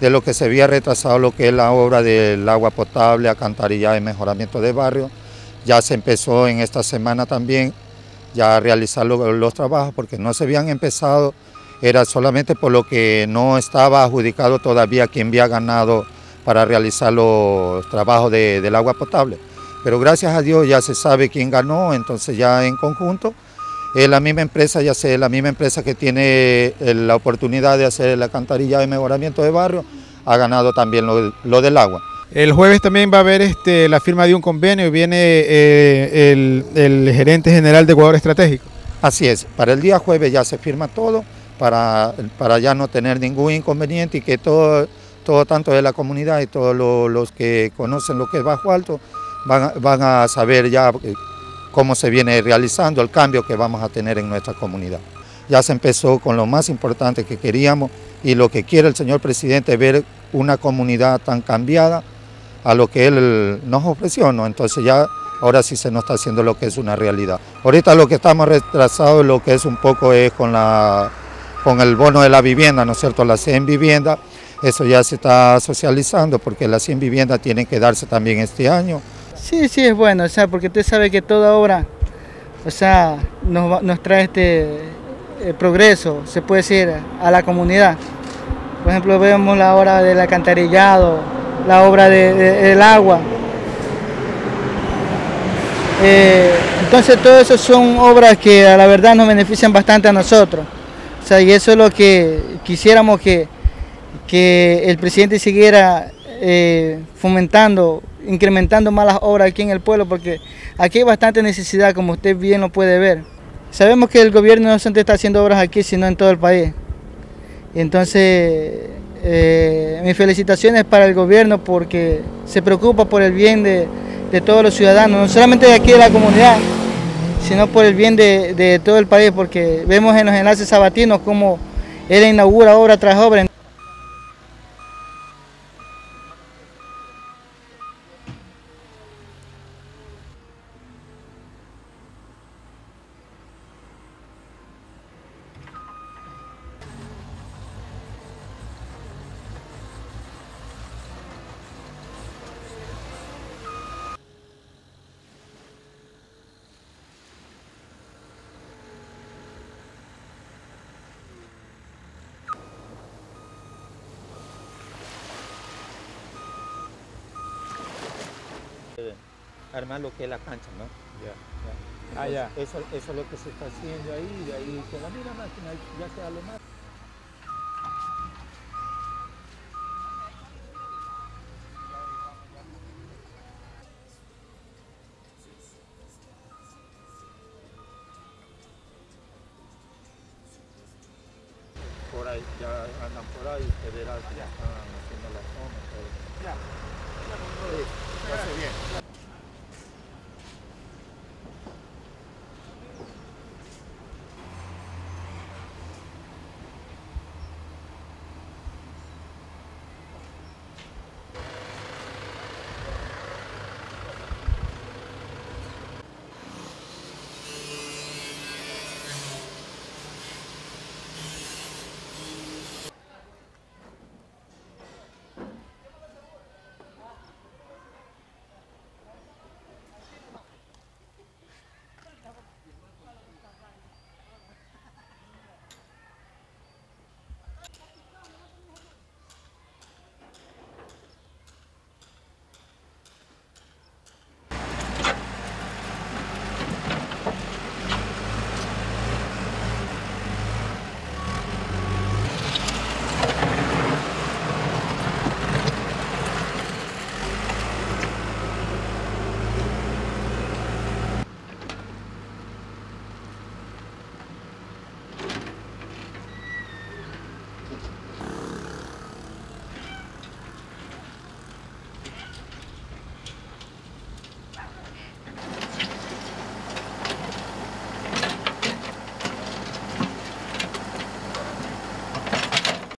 de lo que se había retrasado lo que es la obra del agua potable, alcantarillado y mejoramiento de barrio. Ya se empezó en esta semana también ya a realizar los trabajos porque no se habían empezado, era solamente por lo que no estaba adjudicado todavía quien había ganado para realizar los trabajos del agua potable. Pero gracias a Dios ya se sabe quién ganó, entonces ya en conjunto es la misma empresa, ya sé, la misma empresa que tiene eh, la oportunidad de hacer el alcantarillado y mejoramiento de barrio, ha ganado también lo, del agua. El jueves también va a haber este, la firma de un convenio y viene eh, el, gerente general de Ecuador Estratégico. Así es, para el día jueves ya se firma todo, para, para ya no tener ningún inconveniente y que todo, todo tanto de la comunidad y todos los que conocen lo que es Bajo Alto van, van a saber ya eh, cómo se viene realizando el cambio que vamos a tener en nuestra comunidad. Ya se empezó con lo más importante que queríamos y lo que quiere el señor presidente, ver una comunidad tan cambiada a lo que él nos ofreció, ¿no? Entonces ya ahora sí se nos está haciendo lo que es una realidad. Ahorita lo que estamos retrasados, lo que es un poco es con, la, con el bono de la vivienda, ¿no es cierto? La 100 vivienda, eso ya se está socializando porque las 100 viviendas tienen que darse también este año. Sí, sí, es bueno, o sea, porque usted sabe que toda obra, o sea, nos, trae este eh, progreso, se puede decir, a la comunidad. Por ejemplo, vemos la obra del alcantarillado, la obra del agua. Eh, entonces, todo eso son obras que a la verdad nos benefician bastante a nosotros. O sea, y eso es lo que quisiéramos que, que el presidente siguiera eh, fomentando incrementando más las obras aquí en el pueblo porque aquí hay bastante necesidad, como usted bien lo puede ver. Sabemos que el gobierno no solamente está haciendo obras aquí, sino en todo el país. Entonces, eh, mis felicitaciones para el gobierno porque se preocupa por el bien de, todos los ciudadanos, no solamente de aquí de la comunidad, sino por el bien de, de todo el país, porque vemos en los enlaces sabatinos cómo él inaugura obra tras obra. Armar lo que es la cancha, ¿no? Ya. Ah, ya. Eso, eso es lo que se está haciendo ahí, de ahí con la misma máquina ya se lo más. Por ahí, ya andan por ahí, te verás que ya están haciendo la zona. Ya, ya, ya.